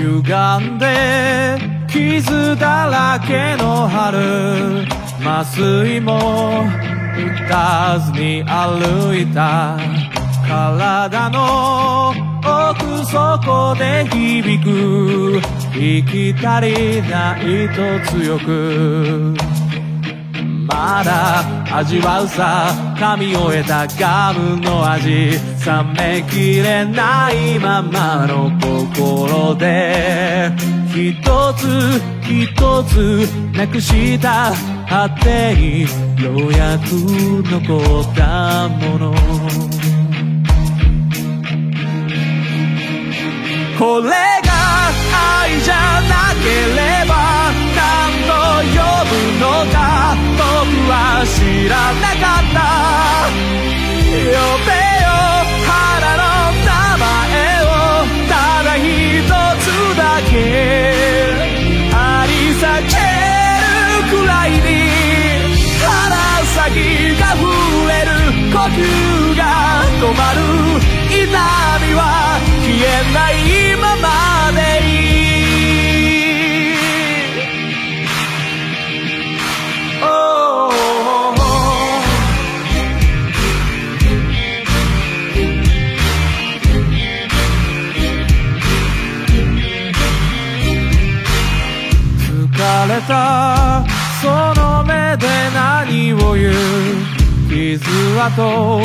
歪んで傷だらけの春。麻酔も打たずに歩いた。体の奥底で響く。生き足りないと強く。まだ味わうさ噛み終えたガムの味冷めきれないままの心で一つ一つなくした果てにようやく残ったもの。これが愛じゃなければ呼ぶのか僕は知らなかった。呼べよ花の名前をただ一つだけ。張り裂けるくらいに鼻先が触れる。呼吸が止まる。痛みは消えない。たその目で何を言う傷跡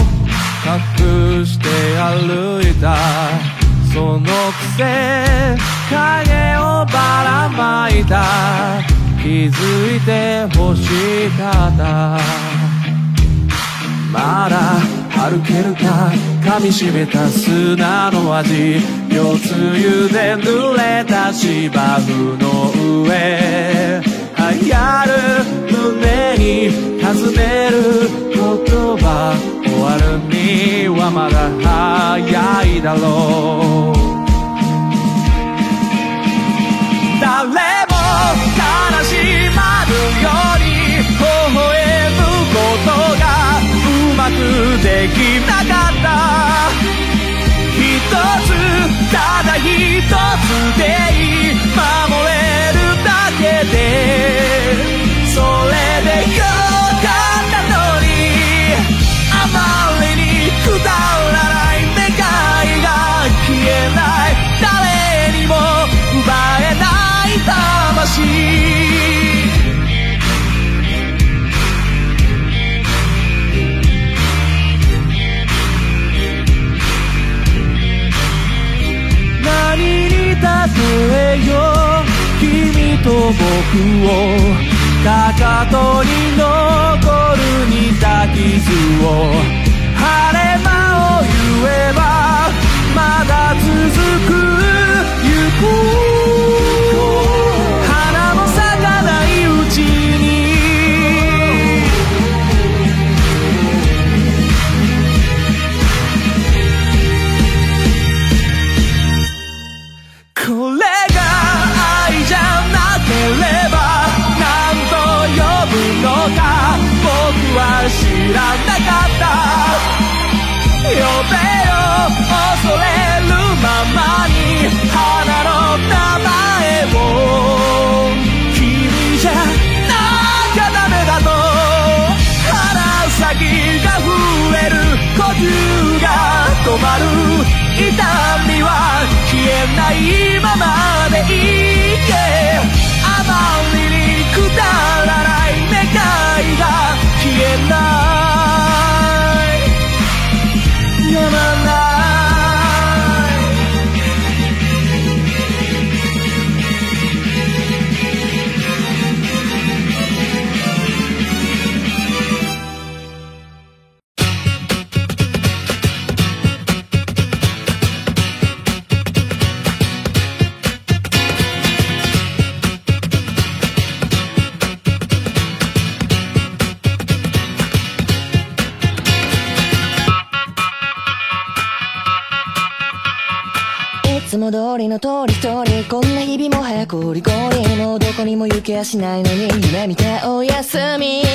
隠して歩いたそのくせ影をばらまいた気づいて欲しかったまだ歩けるか噛みしめた砂の味。夜露で濡れた芝生の上。流行る胸に尋ねる言葉終わるにはまだ早いだろう。誰も悲しまぬように微笑むことがうまくできなかった。一つただ一つでいい。それでよかったのにあまりにくだらない願いが消えない。誰にも奪えない魂。と僕をかかとに残る似た傷を晴れ間を言えばやしないのに夢見ておやすみ。い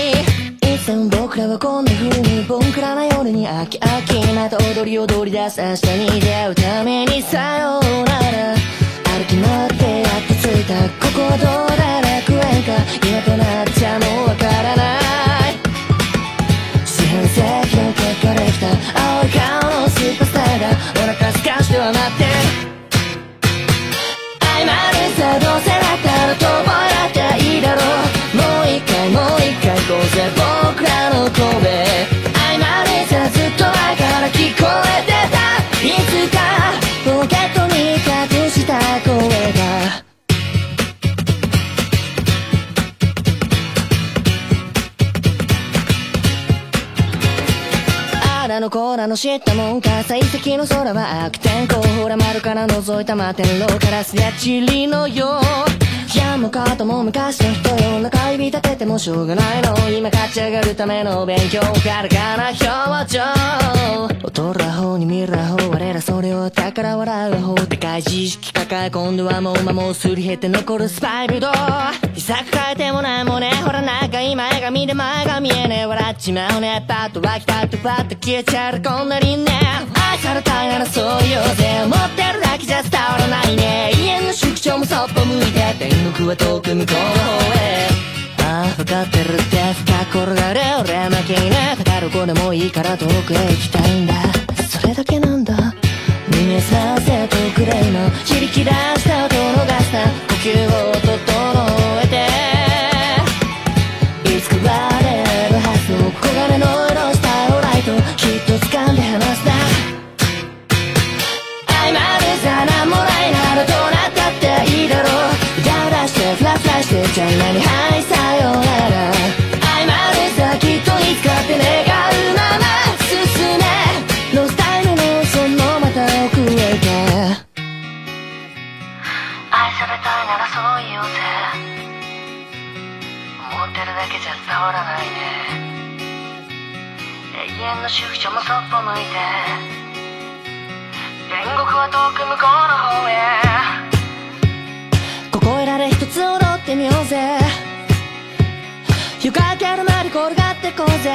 つも僕らはこんな風にボンクラな夜に飽き飽きまた踊り踊り出す明日に出会うためにさようなら。歩き回ってやっと着いたここはどうだ楽園か今となっちゃもうわからない。四半世紀の結果できた青い顔のスーパースターがお腹すかしては待って知ったもんか。幸先の空は悪天候。ほら丸から覗いた摩天楼からすりゃチリのよう。やもかとも昔の人よ中指立ててもしょうがないの今勝ち上がるための勉強からかな表情劣る方に見る方我らそれを宝笑う方でかい。知識抱え今度はもう間もすり減って残るスパイブド秘策変えてもない。もんねほらなんか今映画見て前が見えねえ笑っちまうねパッと湧きたってパッと消えちゃうこんなにね愛されたい。ならそう言おうぜ思ってるだけじゃ伝わらないね。家の宿長もそっぽ向いて。天国は遠く向こうの方へ。ああ分かってるって。深く転がれ。俺負けいかかる子でもいいから遠くへ行きたいんだ。それだけなんだ。逃げさせとくれの。響き出した音逃した呼吸を整え。けじゃ伝わらないね永遠の宿舎もそっぽ向いて。天国は遠く向こうの方へここいらで一つ踊ってみようぜ。床明けるまで転がってこうぜ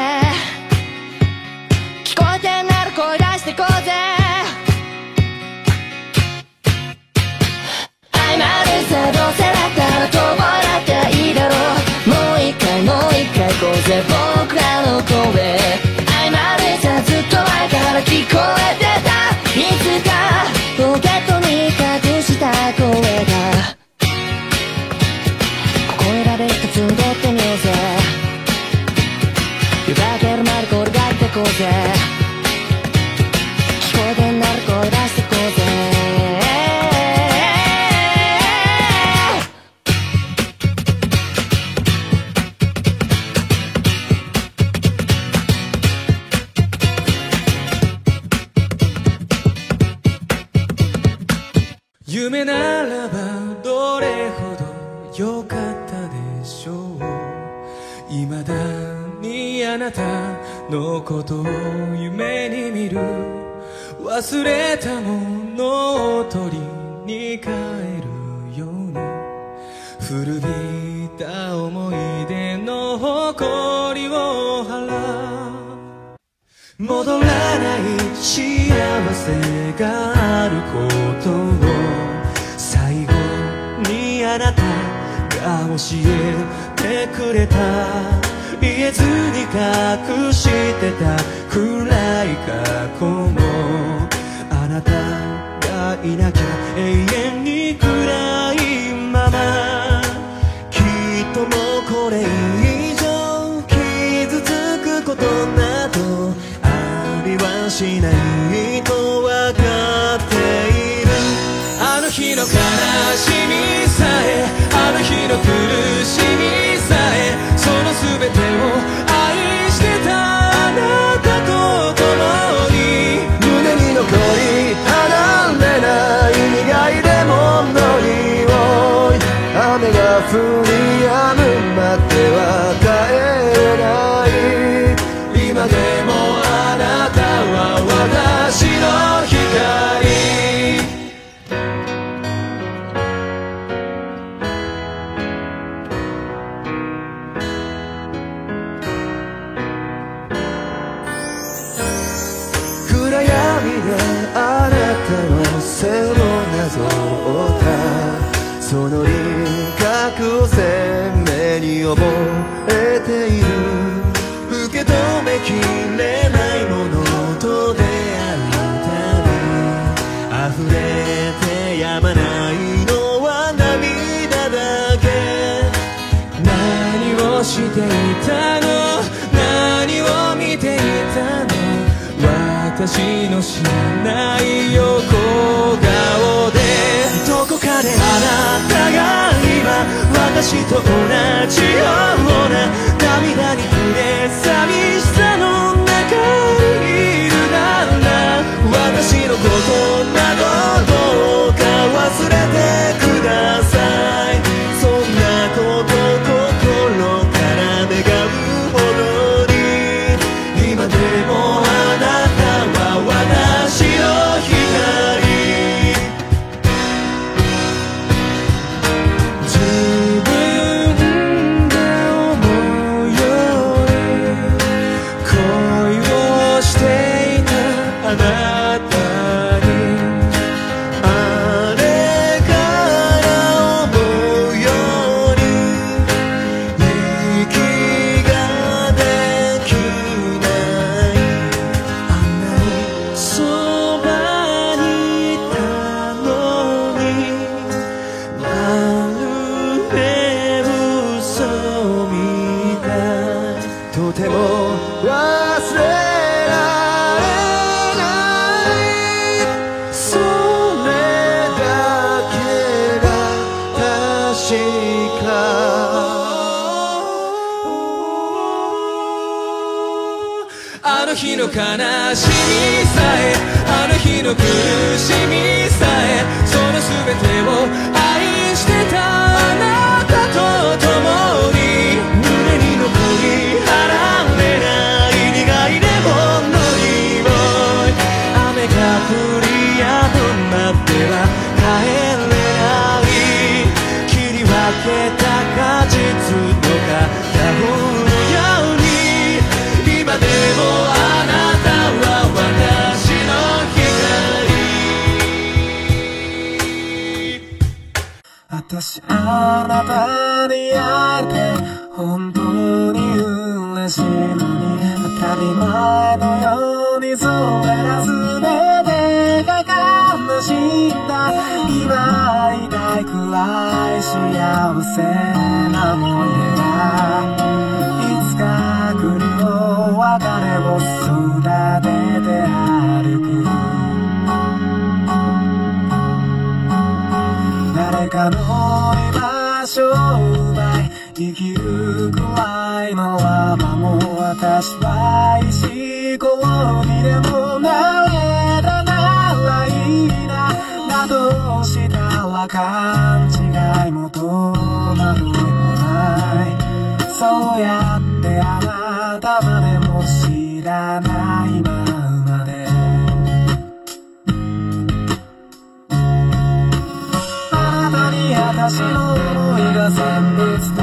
しない横顔で。どこかであなたが今私と同じような涙に触れ寂しさ。びでれたならいいななどしたら勘違いも戸惑いもないそうやってあなたまでも知らないままで。あなたに私の想いが全滅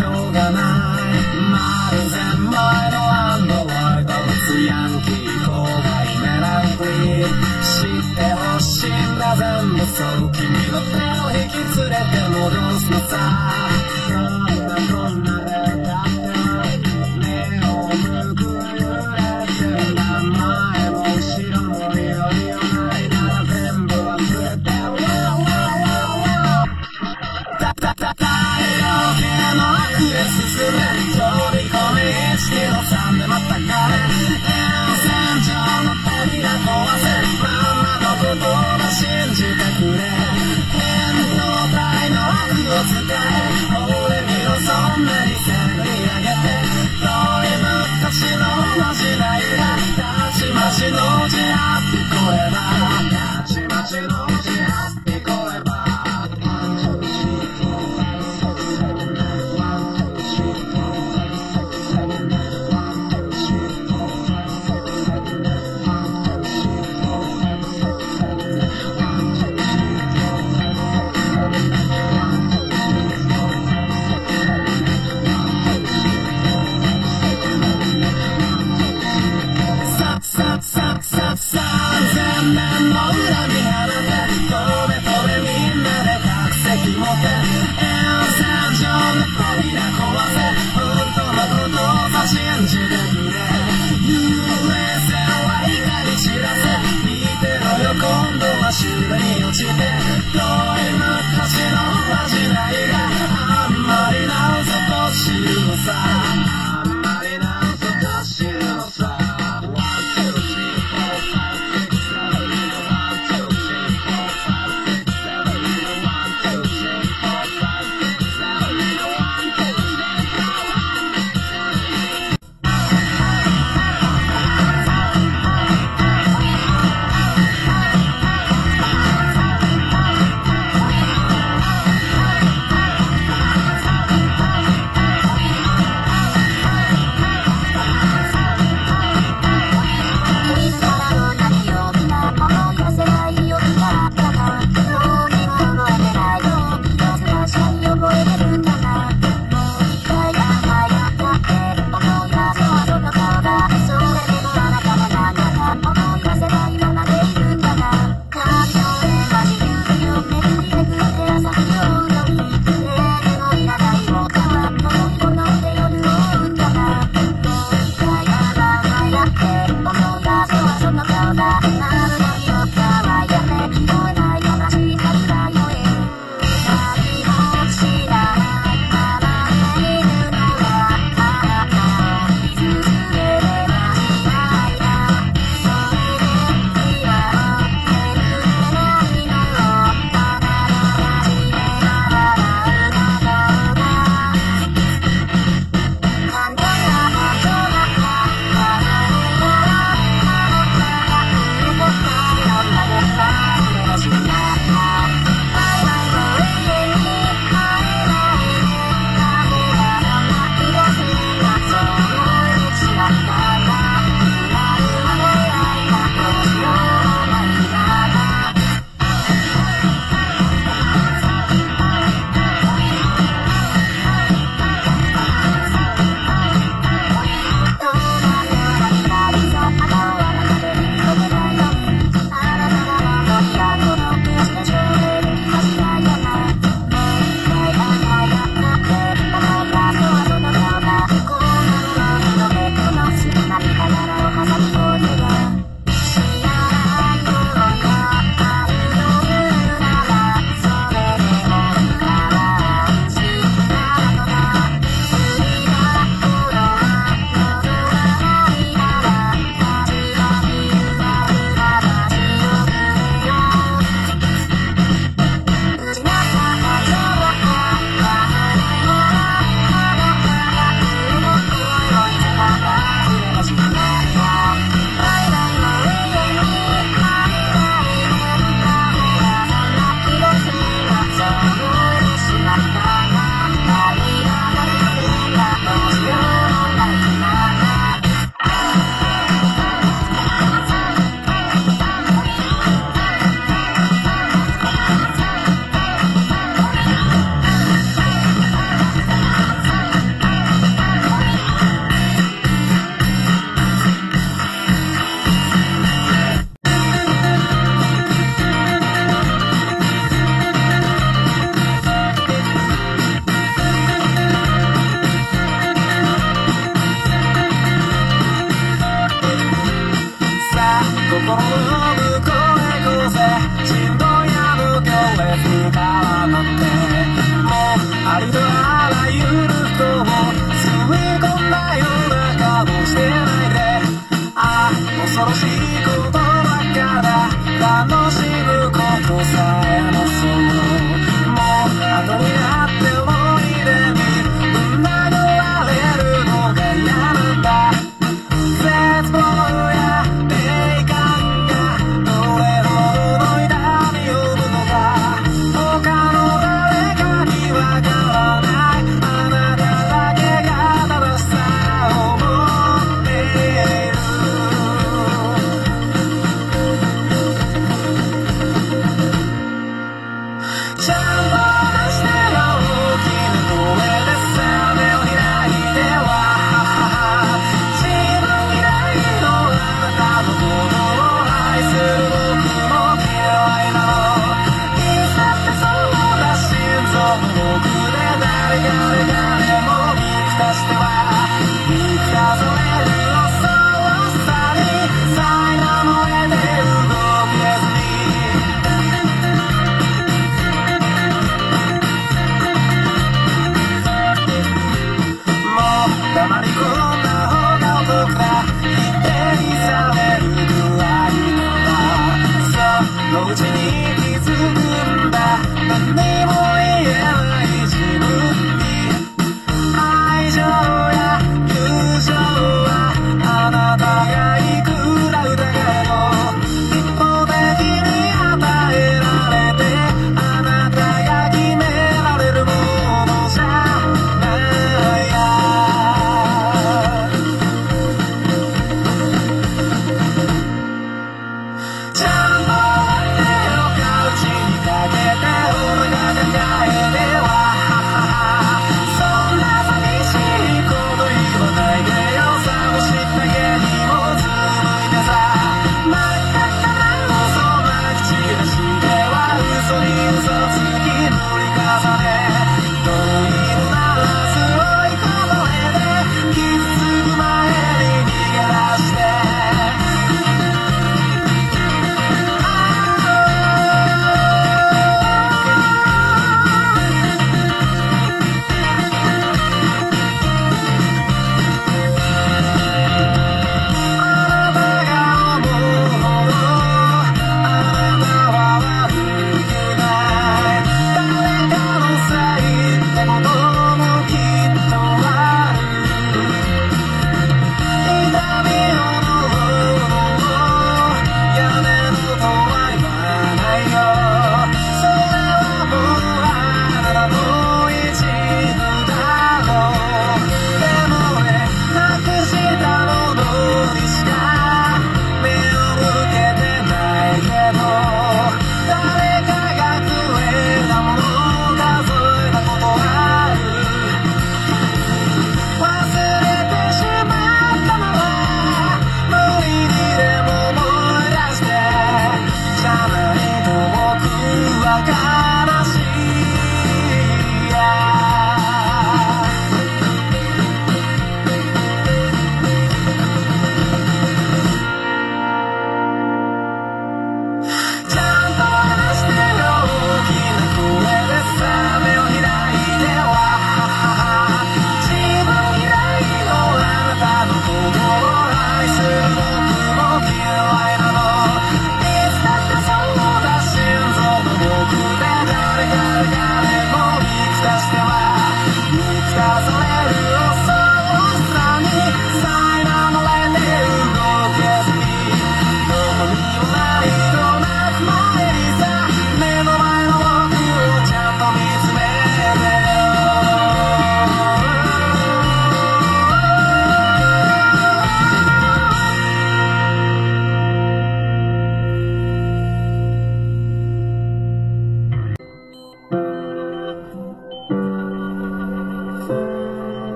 しょうがない。まるで前のアンドワイドツヤンキー後輩メランコリー知ってほしいんだ全部そう君の手を引き連れて戻すのさ I'll be going out.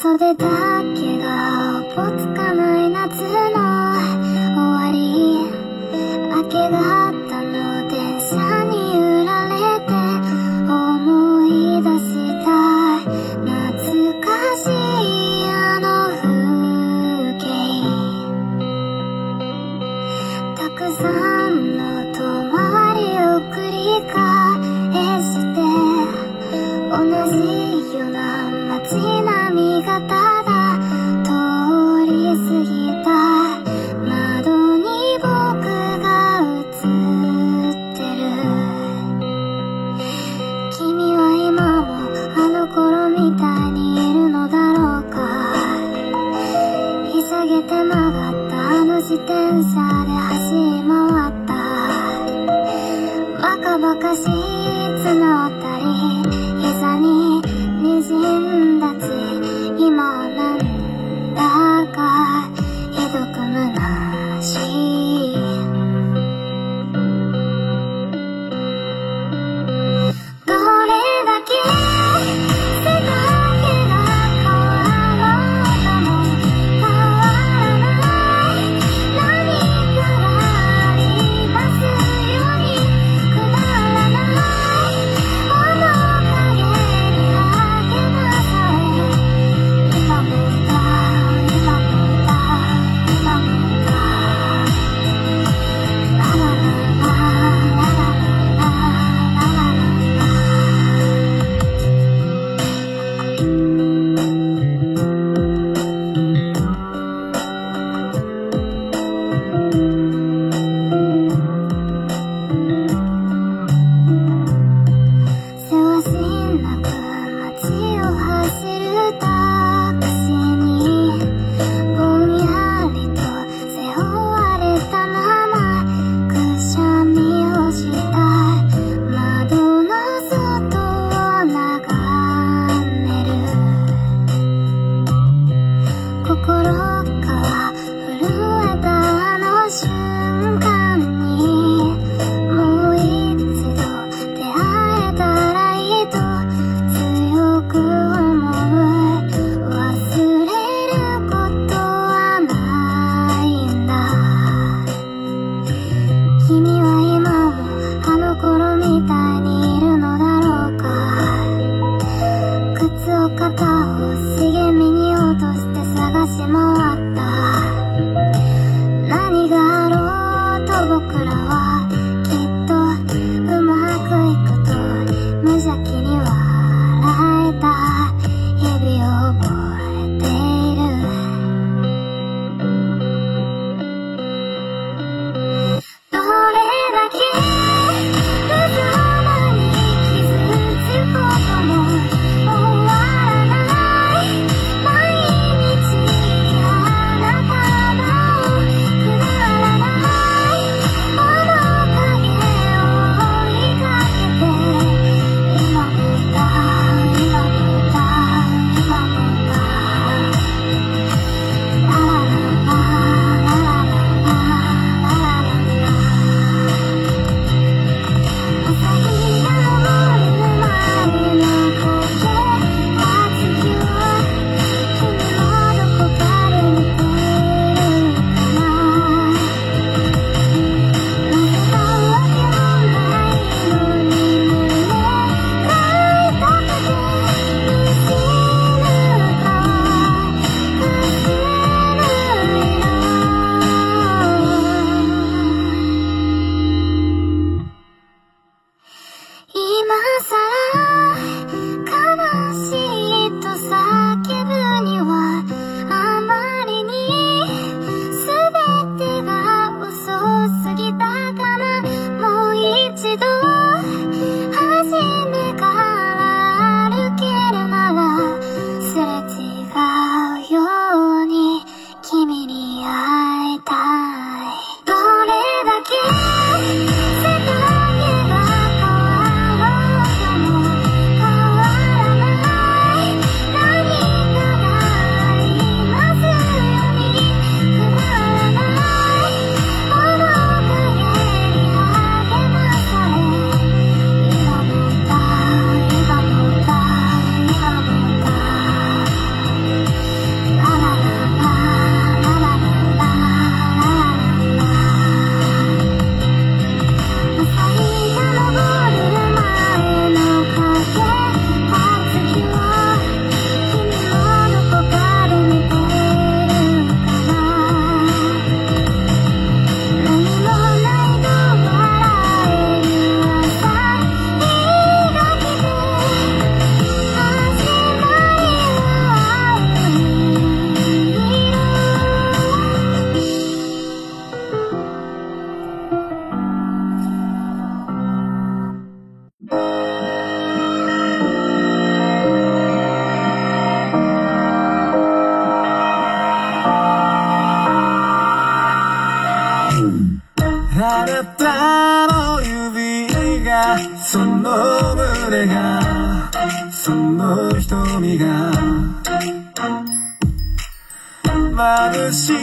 袖だけがおぼつかない夏の終わり。明けが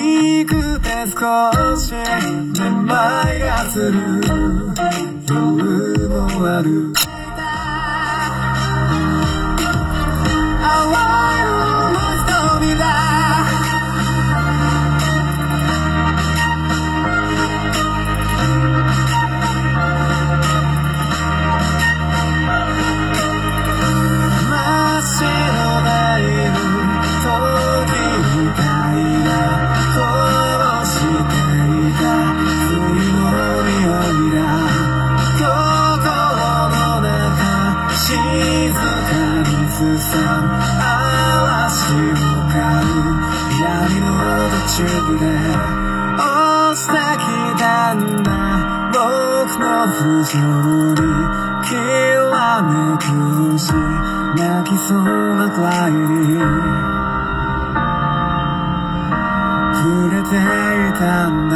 make the best cause 그래 어색이단 나 녹는 소리 기와는 그시 나 기소가 과일이 그래 대단 나